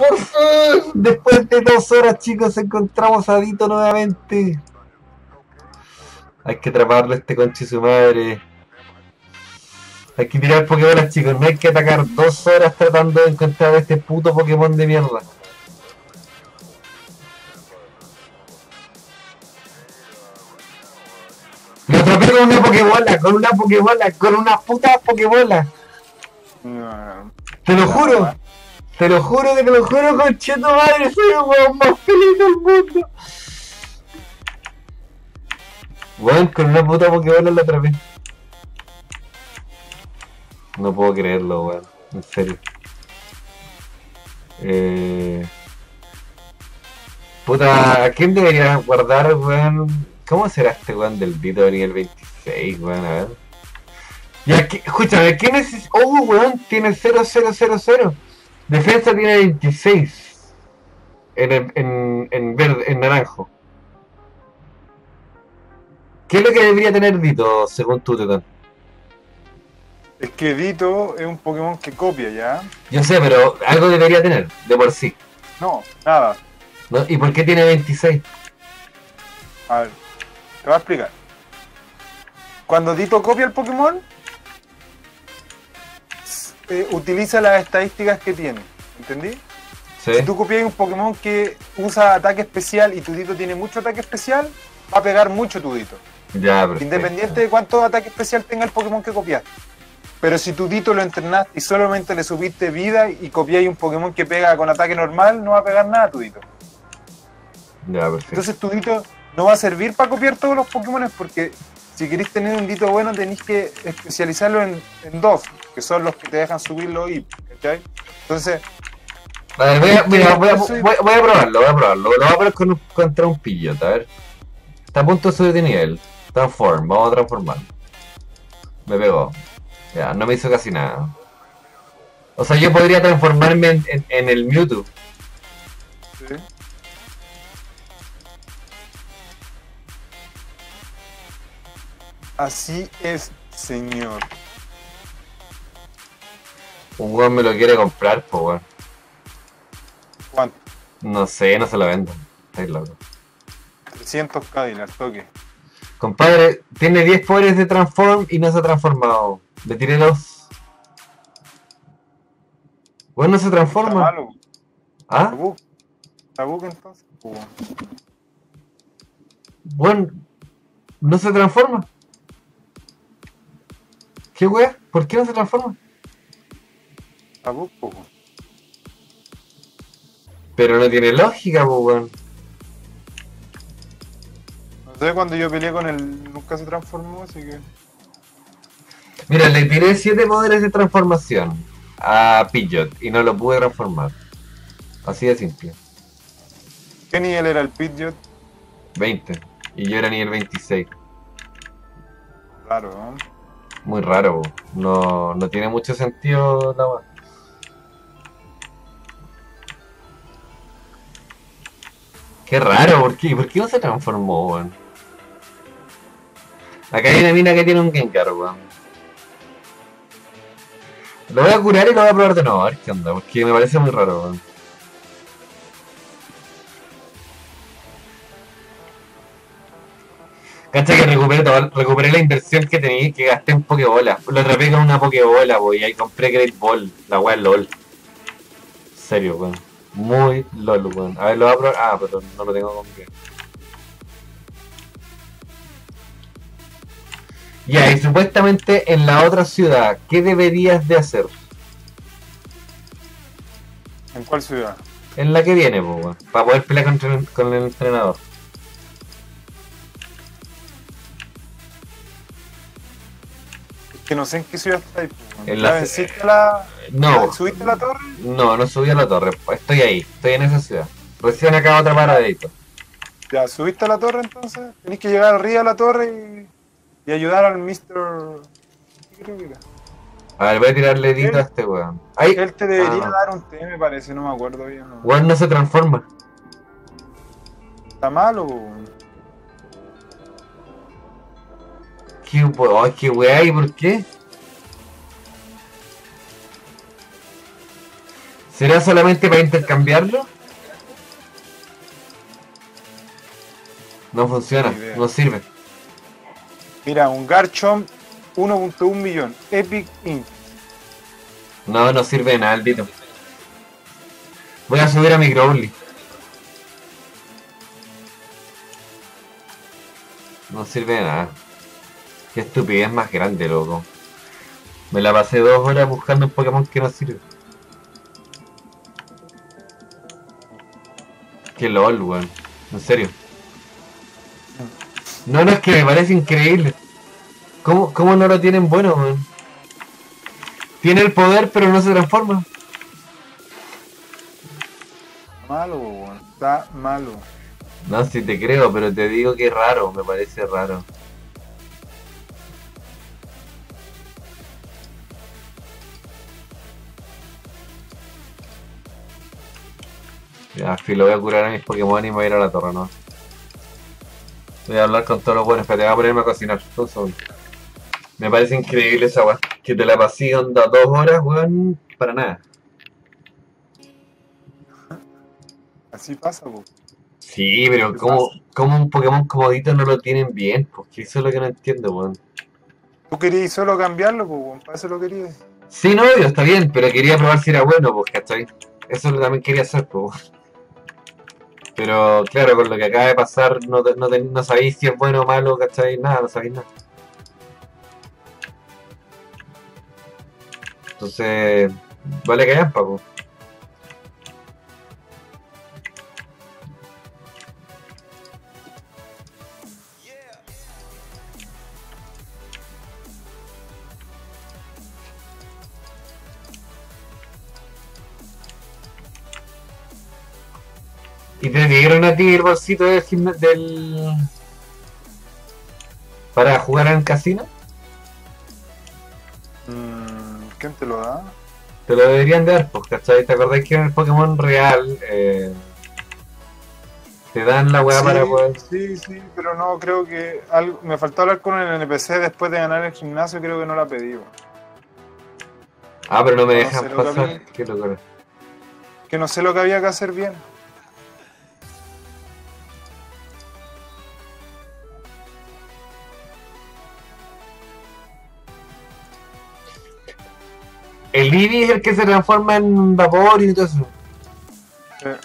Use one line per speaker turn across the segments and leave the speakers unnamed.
Por fin, después de dos horas, chicos, encontramos a Dito nuevamente. Hay que atraparlo a este conche su madre. Hay que tirar Pokémon, chicos. No hay que atacar dos horas tratando de encontrar a este puto Pokémon de mierda. Lo atrapé con una Pokébola, con una Pokébola, con una puta Pokébola. Te lo juro. Te lo juro te lo juro, concheto madre. Soy el weón más feliz del mundo. Weón, con una puta Pokébola la atrapé. No puedo creerlo, weón. En serio. Eh... Puta, ¿a quién debería guardar, weón? ¿Cómo será este weón del Dito de nivel 26, weón? A ver. Ya, que- escúchame, ¿quién es? Oh, weón, tiene 0000. Defensa tiene 26. En, en, en verde, en naranjo. ¿Qué es lo que debería tener Dito, según tú, Tetón?
Es que Dito es un Pokémon que copia, ¿ya?
Yo sé, pero algo debería tener, de por sí.
No, nada.
¿no? ¿Y por qué tiene 26?
A ver, te voy a explicar. Cuando Dito copia el Pokémon, eh, utiliza las estadísticas que tiene. ¿Entendí?
¿Sí?
Si tú copias un Pokémon que usa ataque especial y tu Dito tiene mucho ataque especial, va a pegar mucho tu Dito.
Ya, perfecto.
Independiente de cuánto ataque especial tenga el Pokémon que copiaste. Pero si tu Dito lo entrenaste y solamente le subiste vida y copiáis un Pokémon que pega con ataque normal, no va a pegar nada a tu Dito.
Ya, perfecto.
Entonces tu Dito no va a servir para copiar todos los Pokémon porque si queréis tener un Dito bueno tenéis que especializarlo en, en dos, que son los que te dejan subir los IP. ¿cachai? Entonces,
A ver, voy a, mira, voy, a, voy, voy a probarlo, voy a probarlo. Lo voy a poner con un- contra un pillot, a ver. Está a punto de subir de nivel. Transform, vamos a transformarlo. Me pegó. Ya, no me hizo casi nada. O sea, yo podría transformarme en, en- en el Mewtwo.
¿sí? Así es, señor.
Un weón me lo quiere comprar, pues weón.
¿Cuánto?
No sé, no se lo vendo. Estáis loco.
300 Cadillac, toque.
Compadre, tiene 10 poderes de transform y no se ha transformado. Le tiré los. Bueno, no se
Está
transforma.
malo.
¿Ah?
Tabú. Tabú entonces.
Bueno, no se transforma. ¿Qué wea? ¿Por qué no se transforma?
Tabú, uh.
Pero no tiene lógica, pues weón.
No sé, cuando yo peleé con él nunca se transformó, así que.
Mira, le tiré 7 poderes de transformación a Pidgeot y no lo pude transformar. Así de simple.
¿Qué nivel era el Pidgeot?
20. Y yo era nivel 26.
Claro, ¿no?
Muy raro, no, no tiene mucho sentido la wea. Qué raro, ¿por qué? ¿Por qué no se transformó, weón? Acá hay una mina que tiene un Gengar, weón. Lo voy a curar y lo voy a probar de nuevo, a ver qué onda, porque me parece muy raro, weón. Cacha que recuperé, todo- recuperé la inversión que tenía, que gasté en Pokébola. Lo atrapé con una Pokébola, weón, y ahí compré Great Ball, la weá LOL. Serio, weón. Muy LOL, weón. A ver, lo voy a probar. Ah, pero no lo tengo con qué. Ya, y supuestamente en la otra ciudad, ¿qué deberías de hacer?
¿En cuál ciudad?
En la que viene, weón. Para poder pelear contra el- con el entrenador.
Que no sé en qué ciudad está ahí. pues,
En
¿Ya
la-
venciste la...
No,
¿Subiste la torre?
no, no subí a la torre. Estoy ahí, estoy en esa ciudad. Recién acabo otra paradito.
Ya, ¿subiste a la torre entonces? Tenés que llegar arriba a la torre y, y ayudar al Mr... ¿Qué creo que era?
A ver, voy a tirarle dito a este weón. Ay,
Él te debería
Ah.
dar un té, me parece, no me acuerdo bien. ¿no?
weón no se transforma.
¿Está malo?
¿Qué, ay, qué weá, ¿y por qué? ¿Será solamente para intercambiarlo? No funciona, no sirve.
Mira, un Garchomp 1.1 millón. Epic Inc.
No, no sirve de nada el Vito. Voy a subir a mi Growly. No sirve de nada. Qué estupidez más grande, loco. Me la pasé dos horas buscando un Pokémon que no sirve. Qué lol, weón. En serio. No, no, es que me parece increíble. ¿Cómo, cómo no lo tienen bueno, weón? Tiene el poder, pero no se transforma.
Malo, weón. Está malo.
No, si te creo, pero te digo que es raro, me parece raro. Ya, lo voy a curar a mis Pokémon y me voy a ir a la torre, ¿no? Voy a hablar con todos los buenos, pero te voy a ponerme a cocinar. Me parece increíble esa weá. Que te la pasé onda dos horas, weón, para nada.
Así pasa, weón.
Sí, pero
¿Qué
¿cómo, cómo un Pokémon comodito no lo tienen bien? Porque eso es lo que no entiendo, weón.
Tú querías solo cambiarlo, pues, weón. Para eso lo querías.
Sí, no, está bien, pero quería probar si era bueno, pues, ¿cachai? Eso lo también quería hacer, pues. Pero claro, con lo que acaba de pasar, no, no, no sabéis si es bueno o malo, ¿cachai? Nada, no sabéis nada. Entonces, vale que hayan, pues. ¿Y te dieron a ti el bolsito del, del... para jugar en el casino?
Mm, ¿Quién te lo da?
Te lo deberían dar, pues, ¿cachai? ¿Te acordás que en el Pokémon real eh, te dan la weá
sí,
para poder...
sí, sí, pero no, creo que algo, me faltó hablar con el NPC después de ganar el gimnasio, creo que no la pedí.
Ah, pero no me
No
dejan
sé lo que
pasar.
había-
Qué locura.
Que no sé lo que había que hacer bien.
El Eevee es el que se transforma en vapor y todo eso.
Eh,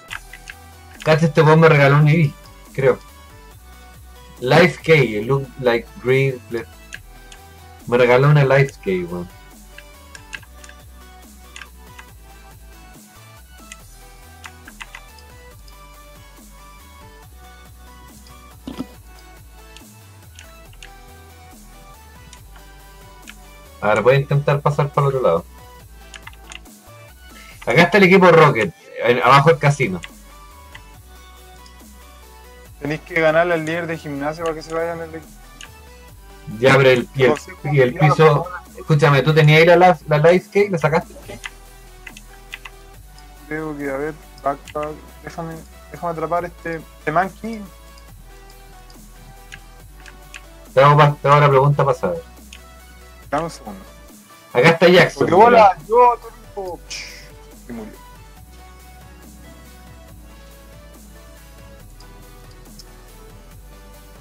Cacha, este weón me regaló un Eevee, creo. Life it look like green. Me regaló una Life Key, weón. A ver, voy a intentar pasar para el otro lado. Está el equipo Rocket, abajo el casino.
Tenéis que ganarle al líder de gimnasio para que se vayan el equipo.
Ya, pero el, y el, y el piso. Escúchame, ¿tú tenías ahí la, la, Life Cake? ¿La sacaste?
Creo que, a ver, backpack, déjame, déjame atrapar este, este monkey.
Te hago, te hago la pregunta pasada.
Dame un segundo.
Acá está Jackson.
Porque bola, yo, Torico. Y murió.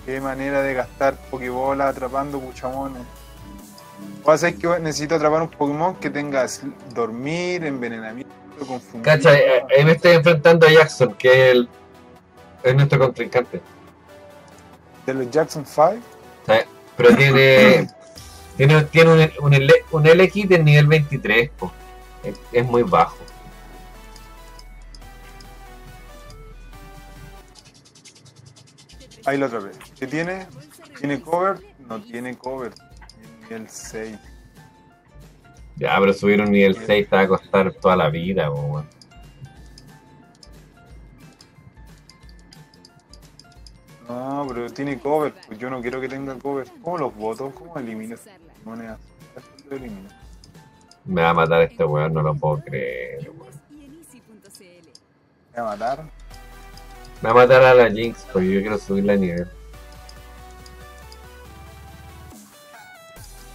Qué manera de gastar Pokébola atrapando puchamones. Voy a hacer que necesito atrapar un Pokémon que tenga dormir, envenenamiento, confundir.
Cacha, ahí me estoy enfrentando a Jackson, que es, el, es nuestro contrincante.
De los Jackson 5.
¿sabes? Pero tiene. tiene, tiene un, un, L- un LX del nivel 23, po. Es, es muy bajo.
Ahí lo atrapé. ¿Qué tiene? ¿Tiene cover? No tiene cover. Tiene nivel 6.
Ya, pero subir un nivel 6 te va a costar toda la vida, weón.
No, pero tiene cover. Pues yo no quiero que tenga cover. ¿Cómo los votos? ¿Cómo elimino monedas? Lo elimino.
Me va a matar este weón, no lo puedo creer, weón.
Me va a matar.
Voy a matar a la Jinx porque yo quiero subirla de nivel.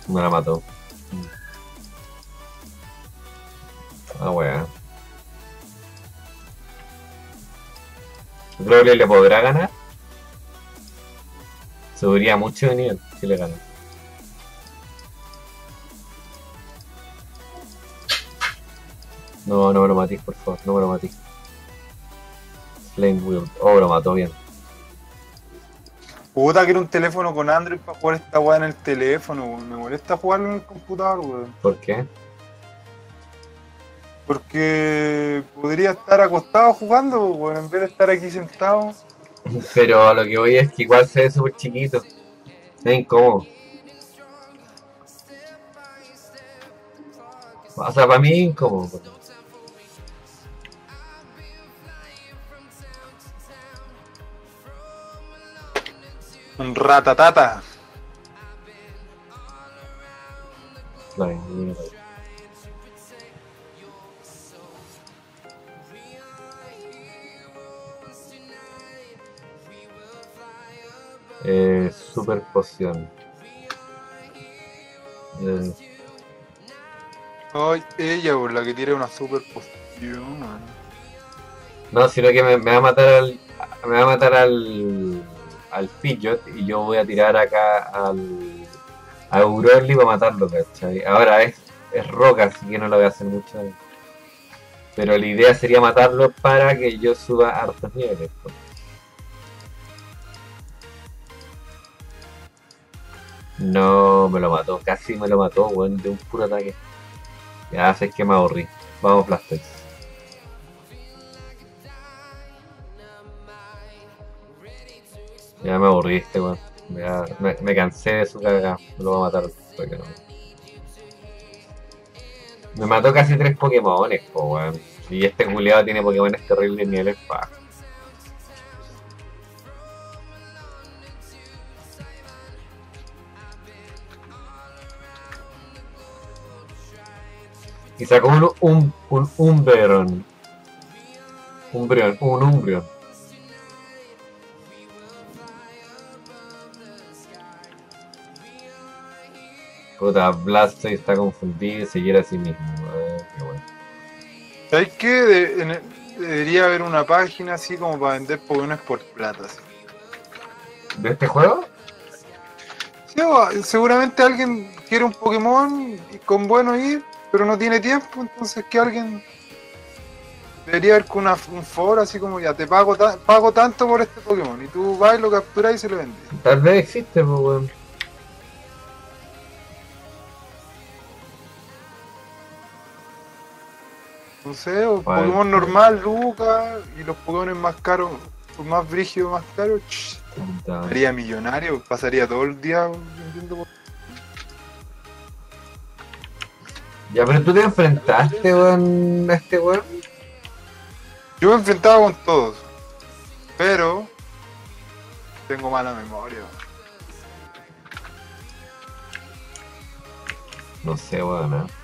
Me la mató. Ah, weá. Broly le podrá ganar. Subiría mucho de nivel si le gana. No, no me lo matéis, por favor, no me lo matéis. Flame. Oh, lo mató bien.
Puta, quiero un teléfono con Android para jugar esta weá en el teléfono, weón. Me molesta jugarlo en el computador, weón.
¿Por qué?
Porque podría estar acostado jugando, weón, en vez de estar aquí sentado.
Pero a lo que voy es que igual se ve súper chiquito. Es incómodo. O sea, para mí es incómodo.
Ratatata.
Mira. Eh, super poción. Eh,
Ay, ella, weón, la que tira una super poción,
no, sino que me, me va a matar al. Me va a matar al. Al Fidget y yo voy a tirar acá al. a Broly para matarlo, ¿cachai? Ahora es, es roca, así que no lo voy a hacer mucho. Pero la idea sería matarlo para que yo suba hartos niveles. pues. No, me lo mató, casi me lo mató, weón, de un puro ataque. Ya sé que me aburrí. Vamos, Blastoise. Ya me aburriste, weón. Me, cansé de su caga. Me lo voy a matar. porque no. Me mató casi tres Pokémones, po, weón. Y este culiado tiene Pokémones terribles niveles bajos. Y sacó un, un, un Umbreon. Umbreon, un Umbreon. Puta, Blastoise está confundido y se quiere a sí mismo. eh, qué bueno.
¿Sabes qué? De- en debería haber una página así como para vender Pokémon por plata. así.
¿De este juego?
Sí, seguramente alguien quiere un Pokémon con bueno ir, pero no tiene tiempo, entonces que alguien debería haber con un foro así como ya te pago ta- pago tanto por este Pokémon y tú vas y lo capturas y se lo vendes.
Tal vez existe, pues, weón.
No sé, o
Vale.
Pokémon normal, Lucas, y los Pokémon más caros, más brígidos, más caros, sería millonario, pasaría todo el día vendiendo.
Ya, pero tú te enfrentaste, weón, a este weón.
Yo me enfrentaba con todos, pero tengo mala memoria.
No sé, weón, ¿eh?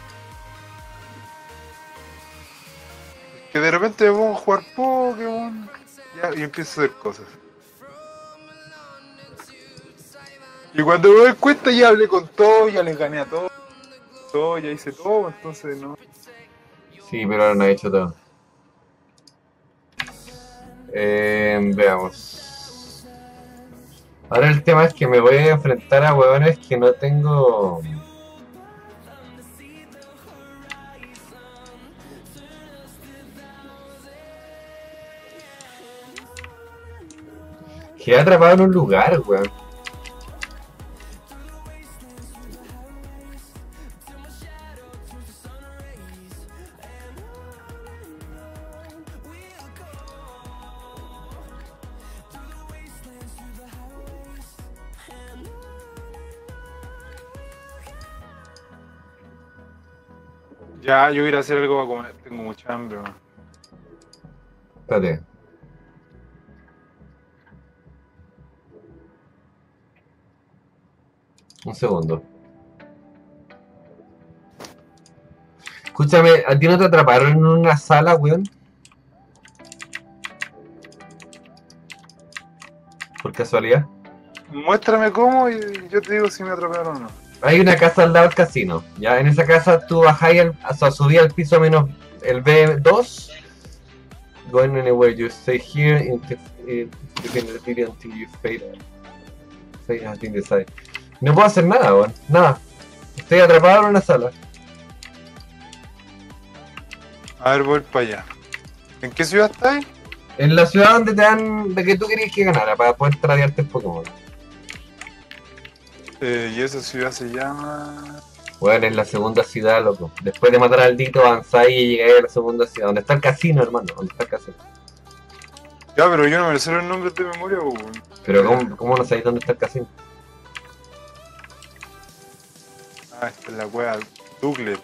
Que de repente pongo a jugar Pokémon y empiezo a hacer cosas. Y cuando me doy cuenta ya hablé con todos, ya les gané a todos, todo, ya hice todo, entonces no.
Sí, pero ahora no he hecho todo. Eh, veamos. Ahora el tema es que me voy a enfrentar a huevones que no tengo. Quedé atrapado en un lugar, weón.
Ya, yo voy a ir a hacer algo para comer, tengo mucha hambre, man.
Un segundo. Escúchame, ¿a ti no te atraparon en una sala, weón? Por casualidad.
Muéstrame cómo y yo te digo si me atraparon o no.
Hay una casa al lado del casino. Ya en esa casa tú bajáis, al, o sea, subí al piso menos el B2 going anywhere. You stay here in the, in the until you fade. Fade has been decided. No puedo hacer nada, weón. Nada. Estoy atrapado en una sala.
A ver, voy para allá. ¿En qué ciudad estáis?
En la ciudad donde te dan. de que tú querías que ganara para poder tradearte el Pokémon.
Eh, y esa ciudad se llama.
Bueno, es la segunda ciudad, loco. Después de matar al Dito, avanzáis y llegáis a la segunda ciudad. Donde está el casino, hermano. Donde está el casino.
Ya, pero yo no me sé los nombres de memoria, weón.
Pero ¿cómo, cómo no sabéis dónde está el casino?
Ah, esta es la wea Douglas.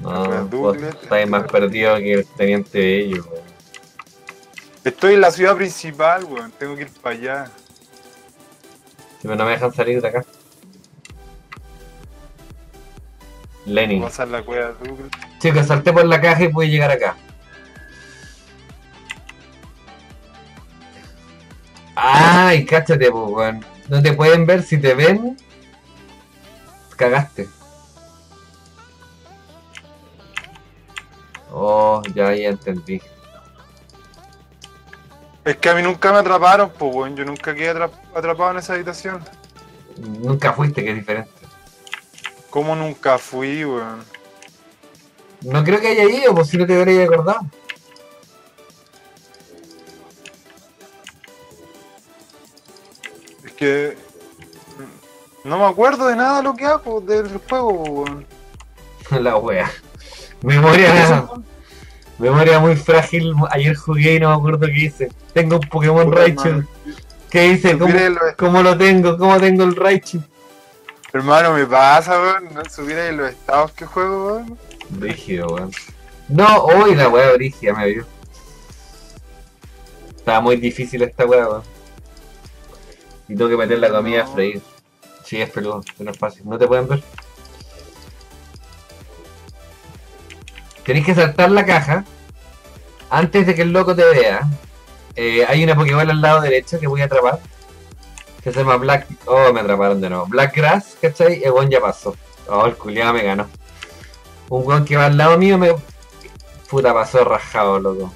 No,
Douglas.
estáis más perdido que el teniente de ellos, weón.
Estoy en la ciudad principal, weón. Tengo que ir para allá.
Si no me dejan salir de acá. Lenin.
Pasar la wea Douglas.
Chicos, salté por la caja y pude llegar acá. Ay, cáchate, pues, weón. No te pueden ver, si te ven, cagaste. Oh, ya, ya entendí.
Es que a mí nunca me atraparon, pues, weón. Yo nunca quedé atrap- atrapado en esa habitación.
Nunca fuiste, que es diferente.
¿Cómo nunca fui, weón?
No creo que haya ido, pues si no te hubiera acordado.
Es que. No me acuerdo de nada lo que hago del juego, weón.
La wea. Memoria, memoria muy frágil. Ayer jugué y no me acuerdo qué hice. Tengo un Pokémon Raichu. ¿Qué hice? ¿Cómo, lo tengo? ¿Cómo tengo el Raichu?
Hermano, me pasa, weón. No supiera en los estados que juego, weón.
Rígido, weón. No, hoy la wea brígida me vio. Estaba muy difícil esta wea, weón. Y tengo que meter la comida a freír. Sí, es peludo, pero no es fácil. ¿No te pueden ver? Tenéis que saltar la caja antes de que el loco te vea. Eh, hay una Pokéball al lado derecho que voy a atrapar. Que se llama Black. Oh, me atraparon de nuevo. Black Grass, ¿cachai? El weón ya pasó. Oh, el culiado me ganó. Un weón que va al lado mío me. Puta, pasó rajado, loco.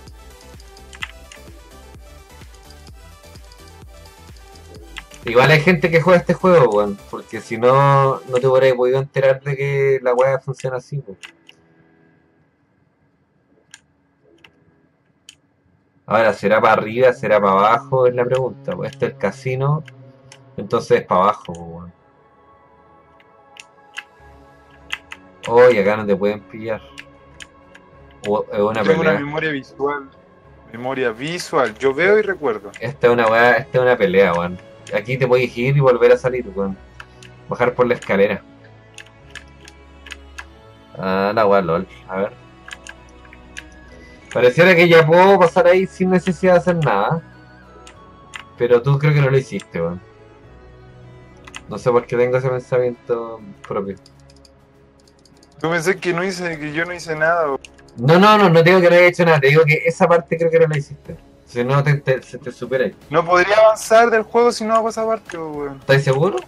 Igual hay gente que juega este juego, weón. Porque si no, no te hubiera podido enterar de que la weá funciona así, weón. Ahora, ¿será para arriba? ¿Será para abajo? Es la pregunta. Pues este es el casino. Entonces es para abajo, weón. Oh, y acá no te pueden pillar. O- Es una
Tengo una
pelea.
memoria visual. Memoria visual. Yo veo y recuerdo.
Esta es una weá, esta es una pelea, weón. Aquí te puedes ir y volver a salir, weón. Bajar por la escalera. Ah, la weá, lol. A ver. Pareciera que ya puedo pasar ahí sin necesidad de hacer nada. Pero tú creo que no lo hiciste, weón. No sé por qué tengo ese pensamiento propio.
Tú pensé que no hice, que yo no hice nada, weón.
No, no, no, no digo que no haya hecho nada. Te digo que esa parte creo que no la hiciste. Si no, te, te, se te supera ahí.
No podría avanzar del juego si no hago esa parte, weón.
¿Estás seguro?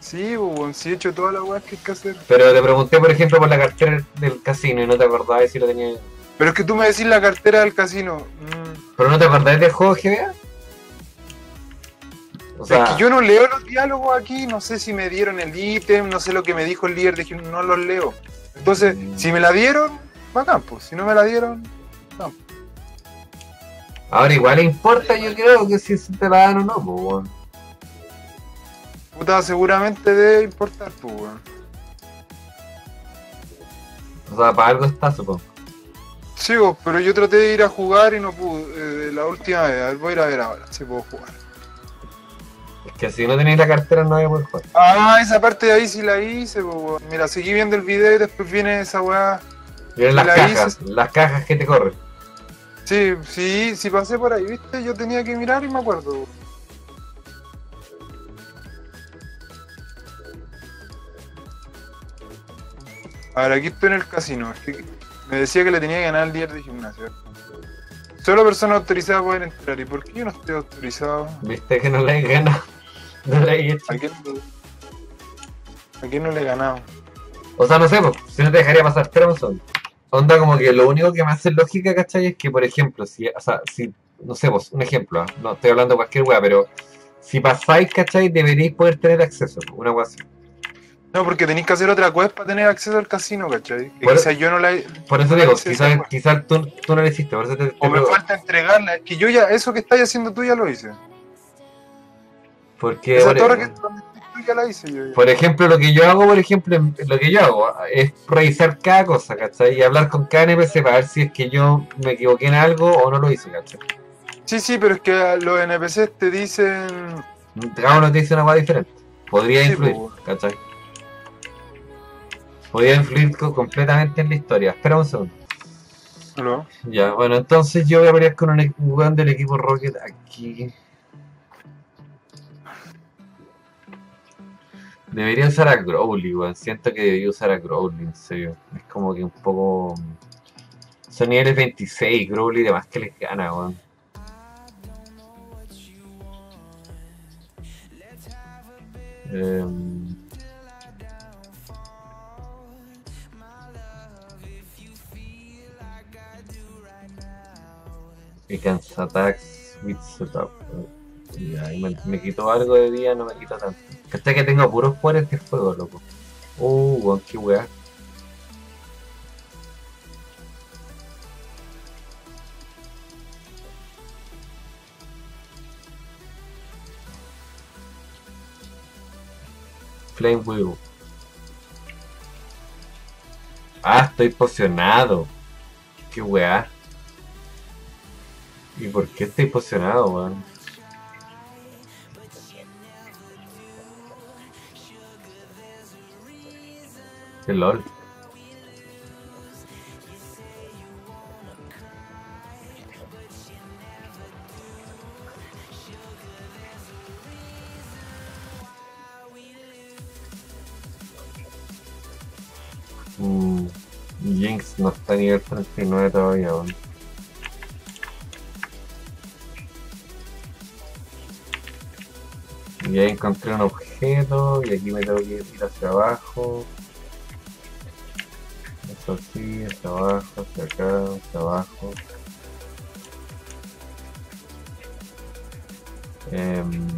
Sí, weón. Sí he hecho todas las weas que hay que hacer.
Pero te pregunté, por ejemplo, por la cartera del casino y no te acordabas si lo tenía.
Pero es que tú me decís la cartera del casino. Mm.
¿Pero no te acordás del juego GBA? O sea,
es que yo no leo los diálogos aquí, no sé si me dieron el ítem, no sé lo que me dijo el líder de que no los leo. Entonces,
Mm.
si me la dieron, bacán, pues. Si no me la dieron,
ahora igual importa, yo creo que si se te la dan o no, pues, weón.
puta, seguramente debe importar, pues, weón.
O sea, para algo está, supongo.
Sí, vos, pero yo traté de ir a jugar y no pude. eh, la última vez, a ver, voy a ir a ver ahora si puedo jugar.
Es que si no tenéis la cartera no voy a poder jugar.
Ah, esa parte de ahí sí la hice, pues, weón. Mira, seguí viendo el video y después viene esa weá.
Miren las
la
cajas, las cajas que te corren.
Sí, sí, sí pasé por ahí, ¿viste? Yo tenía que mirar y me acuerdo. A ver, aquí estoy en el casino. Me decía que le tenía que ganar el líder de gimnasio. Solo personas autorizadas pueden entrar. ¿Y por qué yo no estoy autorizado?
Viste que no le he ganado. No le he hecho.
¿A quién, ¿A quién no le he ganado?
O sea, no sé, si no te dejaría pasar, espera un segundo. Onda como que lo único que me hace lógica, ¿cachai? Es que, por ejemplo, si, o sea, si, no sé, vos, un ejemplo, ¿ah? no estoy hablando de cualquier weá, pero si pasáis, ¿cachai? Deberíais poder tener acceso, una weá así.
No, porque tenéis que hacer otra quest para tener acceso al casino, ¿cachai? Que
Por-
quizás yo no la
Por eso
no
digo, quizás
weá.
quizás tú, tú no lo hiciste, por eso te, te
O me falta entregarla. Es que yo ya, eso que estáis haciendo tú ya lo hice.
Porque,
Esa
por,
torre que ya la hice yo. ya.
por ejemplo, lo que yo hago, por ejemplo, lo que yo hago es revisar cada cosa, ¿cachai? Y hablar con cada NPC para ver si es que yo me equivoqué en algo o no lo hice, ¿cachai?
Sí, sí, pero es que los NPCs te dicen.
Cada uno te dice una cosa diferente. Podría
Sí,
influir,
pues.
¿cachai? Podría influir co- completamente en la historia. Espera un segundo.
¿no?
Ya, bueno, entonces yo voy a pelear con un, e- un weón del equipo Rocket aquí. Debería usar a Growly, weón. Siento que debería usar a Growly, en serio. Es como que un poco. Son niveles 26, Growly de más que les gana, weón. Em, Y cansa attacks with setup. Me, me quitó algo de vida, no me quita tanto. Hasta que tengo puros poderes de fuego, loco. Uh, weón, qué weá. Flame Wheel. Ah, estoy pocionado. Qué weá. ¿Y por qué estoy pocionado, weón? Qué lol. Mm, Jinx no está a nivel 39 todavía, weón. Y ahí encontré un objeto y aquí me tengo que ir hacia abajo. Eso así, hacia abajo, hacia acá, hacia abajo. Em,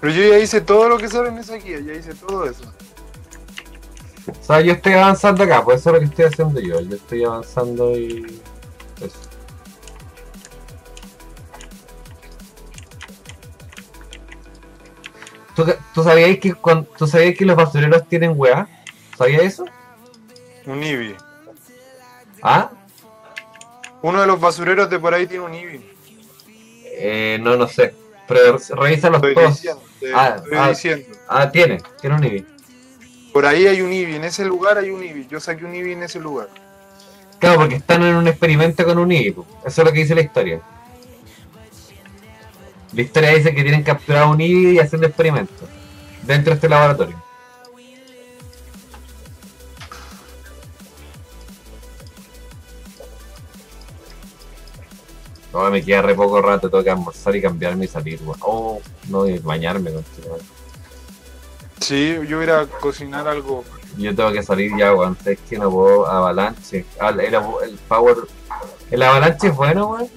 Pero yo ya hice todo lo que sale en esa guía, ya hice todo eso.
o sea, yo estoy avanzando acá, pues eso es lo que estoy haciendo yo. Yo estoy avanzando y... Eso. ¿Tú, tú sabías que cuan- tú sabías que los basureros tienen weá? ¿Sabías eso?
Un Eevee.
¿Ah?
Uno de los basureros de por ahí tiene un Eevee.
Eh, no, no sé. Pero revisa los
Estoy
todos.
diciendo. te
Ah,
estoy
ah.
diciendo.
Ah, tiene, tiene un Eevee.
Por ahí hay un Eevee, en ese lugar hay un Eevee. Yo saqué un Eevee en ese lugar.
Claro, porque están en un experimento con un po. Eso es lo que dice la historia. La historia dice que tienen capturado un Eevee y haciendo experimentos. Dentro de este laboratorio. No, me queda re poco rato, tengo que almorzar y cambiarme y salir, weón. Oh, no, y bañarme, con
Sí, yo voy a cocinar algo.
Yo tengo que salir ya, weón. Es que no puedo. Avalanche. Ah, el, el power. El avalanche es bueno, weón.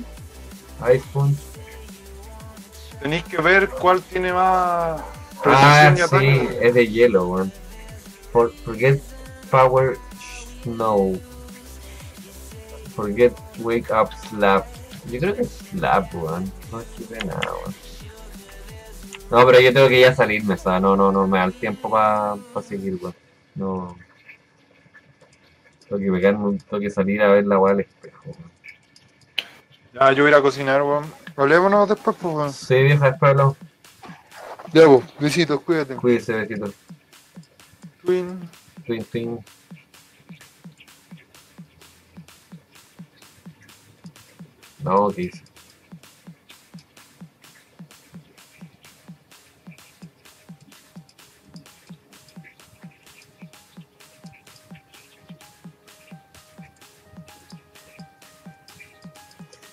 iPhone.
Tenéis que ver cuál tiene más
Ah, sí,
ataque.
es de hielo, weón. For- forget power snow. Forget wake up slap. Yo creo que es slap, weón. No escribe nada, weón. No, pero yo tengo que ya salirme, o sea, no, no, no me da el tiempo para seguir, weón. No. Tengo que pegarme, tengo que salir a ver la weá al espejo, weón.
Ya, yo voy a ir a cocinar, weón. Hablémonos después, pues, weón.
Sí, vieja, después hablamos.
Ya, pues, besitos, cuídate.
Cuídese, besito.
Twin.
Twin, twin. No, ¿qué hice?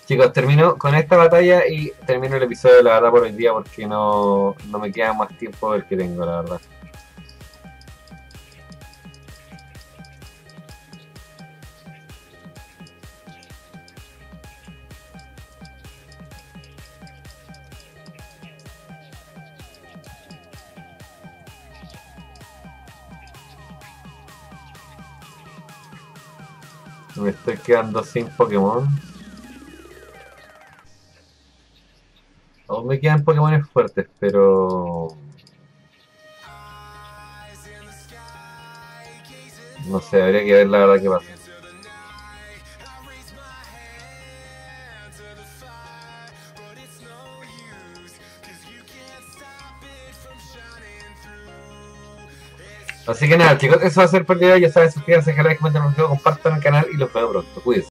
Chicos, termino con esta batalla y termino el episodio, la verdad, por hoy día, porque no, no me queda más tiempo del que tengo, la verdad. Me estoy quedando sin Pokémon. Aún me quedan Pokémon fuertes, pero... No sé, habría que ver la verdad que pasa. Así que nada, chicos, eso va a ser por el día. Ya saben, suscríbanse, que like, comenten, compartan el canal y los veo pronto. Cuídense.